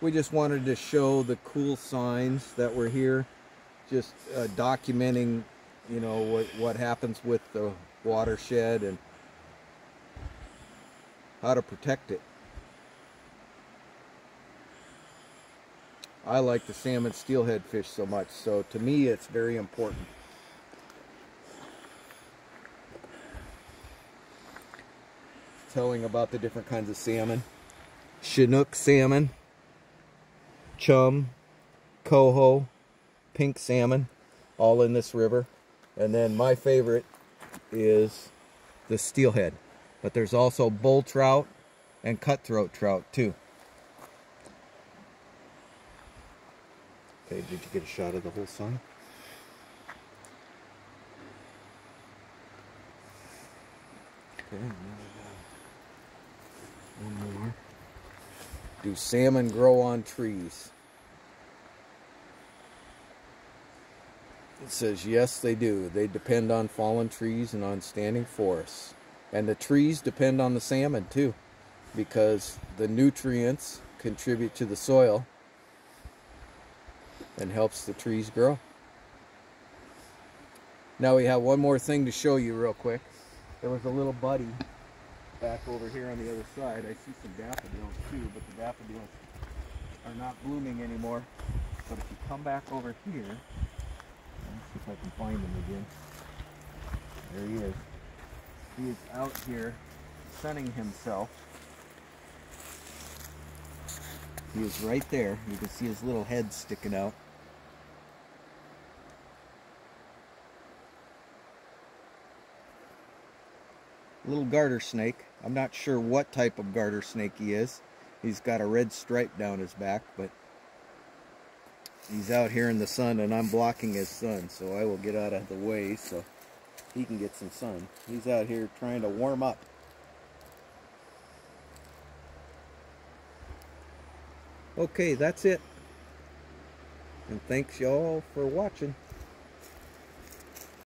we just wanted to show the cool signs that were here. Just uh, documenting, you know, what, what happens with the watershed and how to protect it. I like the salmon steelhead fish so much, so to me it's very important. Telling about the different kinds of salmon. Chinook salmon, chum, coho, pink salmon, all in this river. And then my favorite is the steelhead. But there's also bull trout and cutthroat trout too. Okay, did you get a shot of the whole sun? Okay, one more. Do salmon grow on trees? It says yes they do. They depend on fallen trees and on standing forests. And the trees depend on the salmon too because the nutrients contribute to the soil and helps the trees grow. Now we have one more thing to show you real quick. There was a little buddy back over here on the other side. I see some daffodils too, but the daffodils are not blooming anymore. But if you come back over here, let's see if I can find him again. There he is. He is out here sunning himself. He is right there. You can see his little head sticking out. Little garter snake. I'm not sure what type of garter snake he is. He's got a red stripe down his back, but he's out here in the sun and I'm blocking his sun, so I will get out of the way so he can get some sun. He's out here trying to warm up. Okay, that's it. And thanks y'all for watching.